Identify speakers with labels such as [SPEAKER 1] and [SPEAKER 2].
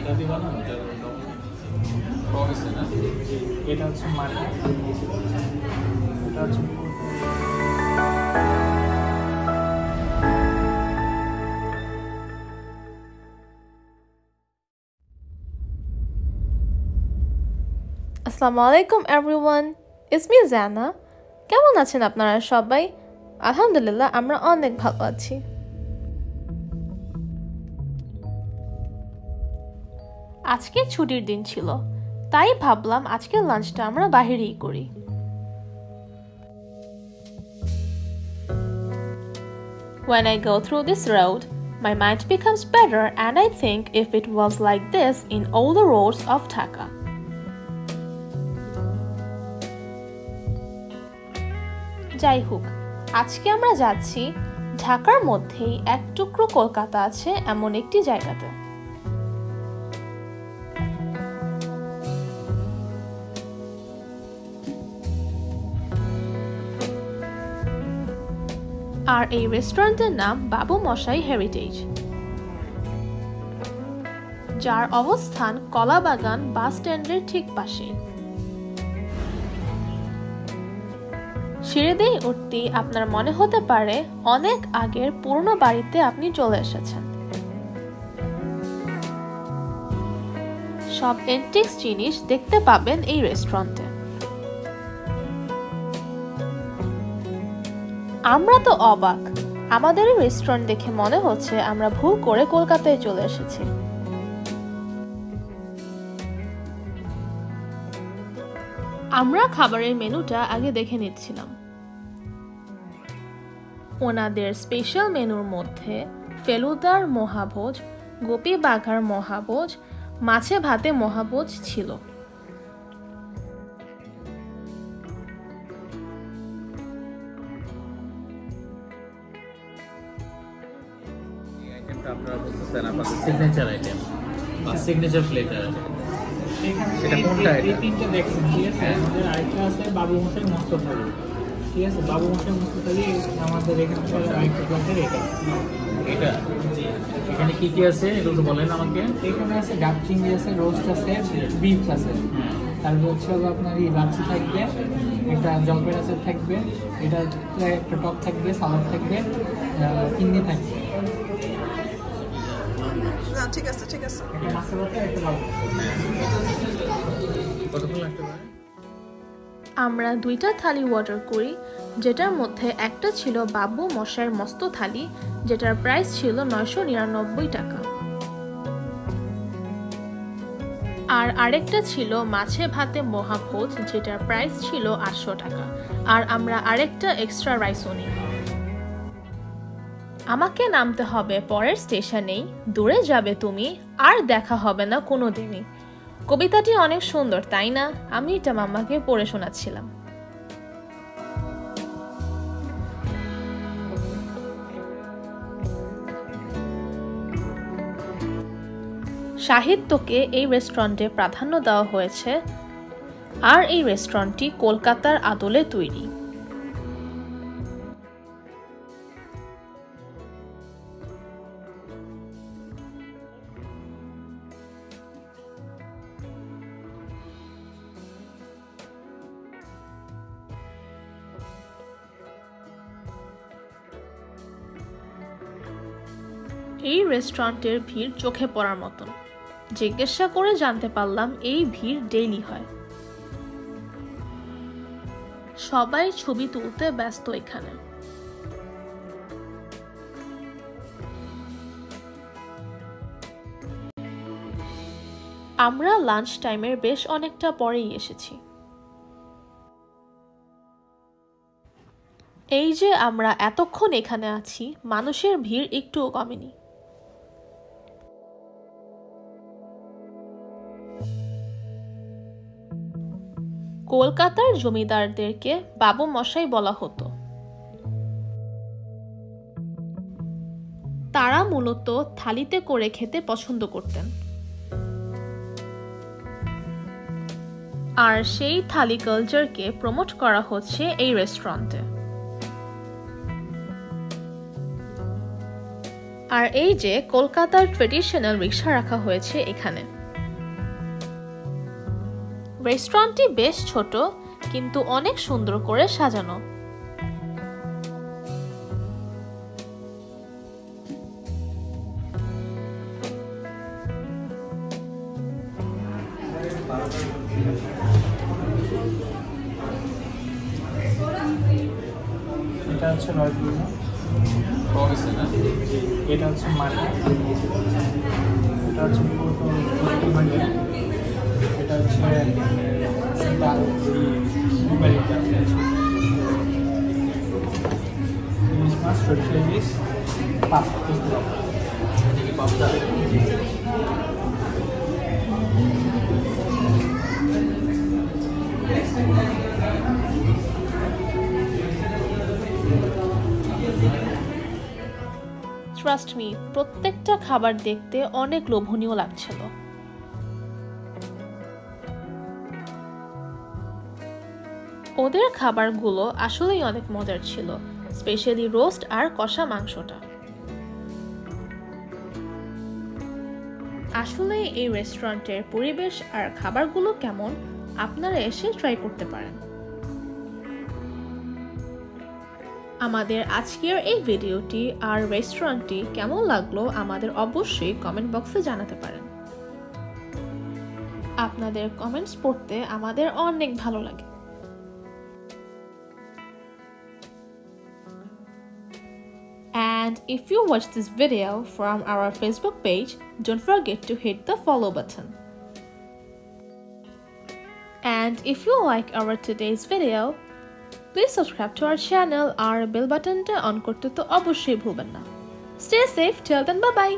[SPEAKER 1] এটা দিবা না? এটা হচ্ছে এটা হচ্ছে
[SPEAKER 2] আসসালামু আলাইকুম এভরিওয়ান ইসমি জানা কেমন আছেন আপনারা সবাই? আলহামদুলিল্লাহ আমরা অনেক ভালো আছি। আজকে ছুটির দিন ছিল তাই ভাবলাম আজকের লাঞ্চটা আমরা বাহিরেই করি When I go through this road, my mind becomes better and I think if it was like this in all the roads of Dhaka. যাই হোক আজকে আমরা যাচ্ছি ঢাকার মধ্যেই এক টুকরো কলকাতা আছে এমন একটি জায়গাতে আর এই রেস্টুরেন্টের নাম বাবু মশাই হেরিটেজ, যার অবস্থান কলাবাগান বাস স্ট্যান্ডের ঠিক পাশে। সিঁড়ি দিয়ে উঠতেই আপনার মনে হতে পারে অনেক আগের পুরনো বাড়িতে আপনি চলে এসেছেন। সব এন্টিক্স জিনিস দেখতে পাবেন এই রেস্টুরেন্টে। আমরা তো অবাক। আমাদের রেস্টুরেন্ট দেখে মনে হচ্ছে আমরা ভুল করে কলকাতায় চলে এসেছি। আমরা খাবারের মেনুটা আগে দেখে নিচ্ছিলাম। ওনাদের স্পেশাল মেনুর মধ্যে ফেলুদার মহাভোজ গোপী বাঘার মহাভোজ, মাছে ভাতে মহাভোজ ছিল।
[SPEAKER 1] আইটেমটা আপনারা বুঝতেছেন আপনাদের সিগনেচার আইটেম বা সিগনেচার প্লেটার সেটা কোনটা
[SPEAKER 3] এই- এই দেখছেন ঠিক আছে। আমাদের আরেকটা আছে বাবু মশাই মস্ত থালি। ঠিক আছে? বাবু মশাই মস্ত থালি আমাদের এখানে আরেকটা ক্লাসের এটা।
[SPEAKER 1] এটা? এখানে কি কি আছে? একটু বলেন আমাকে।
[SPEAKER 3] এখানে আছে ডাব চিংড়ি আছে রোস্ট আছে বিফ আছে।
[SPEAKER 1] হ্যাঁ।
[SPEAKER 3] তারপর হচ্ছে আপনার এই লাচ্ছি থাকবে একটা জলপাই আছে থাকবে এটা একটা টক থাকবে সালাদ থাকবে চিংড়ি থাকবে।
[SPEAKER 4] ঠিক আছে ঠিক আছে।
[SPEAKER 2] আমরা দুইটা থালি অর্ডার করি, যেটার মধ্যে একটা ছিল বাবু মশাইয়ের মস্ত থালি, যেটার প্রাইস ছিল নয়শো নিরানব্বই টাকা। আর আরেকটা ছিল মাছে ভাতে মহাভোজ, যেটার প্রাইস ছিল আটশো টাকা। আর আমরা আরেকটা এক্সট্রা রাইসও নিই। আমাকে নামতে হবে, পরের স্টেশনেই। দূরে যাবে তুমি, আর দেখা হবে না কোনো দিনই কবিতাটি অনেক সুন্দর, তাই না? আমি এটা মাম্মাকে পড়ে শোনাচ্ছিলাম। সাহিত্যকে এই রেস্টুরেন্টে প্রাধান্য দেওয়া হয়েছে, আর এই রেস্টুরেন্টটি কলকাতার আদলে তৈরি। এই রেস্টুরেন্টের ভিড় চোখে পড়ার মতন। জিজ্ঞাসা করে জানতে পারলাম এই ভিড় ডেইলি হয়। সবাই ছবি তুলতে ব্যস্ত এখানে। আমরা লাঞ্চ টাইমের বেশ অনেকটা পরেই এসেছি। এই যে আমরা এতক্ষণ এখানে আছি, মানুষের ভিড় একটুও কমেনি। কলকাতার জমিদারদেরকে বাবু মশাই বলা হতো। তারা মূলত থালিতে করে খেতে পছন্দ করতেন। আর সেই থালি কালচারকে প্রমোট করা হচ্ছে এই রেস্টুরেন্টে আর এই যে কলকাতার ট্রেডিশনাল রিক্সা রাখা হয়েছে এখানে। রেস্টুরেন্টটি বেশ ছোট, কিন্তু অনেক সুন্দর করে সাজানো।
[SPEAKER 3] এটা হচ্ছে এটা হচ্ছে মাটি এটা হচ্ছে পুরো এটা হচ্ছে ইলিশ মাছ সরিষা ইলিশ পাপ
[SPEAKER 2] ট্রাস্ট মি প্রত্যেকটা খাবার দেখতে অনেক লোভনীয় লাগছিল। ওদের খাবারগুলো আসলেই অনেক মজার ছিল, স্পেশালি রোস্ট আর কষা মাংসটা। আসলে এই রেস্টুরেন্টের পরিবেশ আর খাবারগুলো কেমন, আপনারা এসে ট্রাই করতে পারেন। আমাদের আজকের এই ভিডিওটি আর রেস্টুরেন্টটি কেমন লাগল আমাদের অবশ্যই কমেন্ট বক্সে জানাতে পারেন। আপনাদের কমেন্টস পড়তে আমাদের অনেক ভালো লাগে। And if you watch this video from our Facebook page, don't forget to hit the follow button. And if you like our today's video, please subscribe to our channel আর বেল বাটনটা on করতে তো অবশ্যই ভুলবেন না stay safe till then bye bye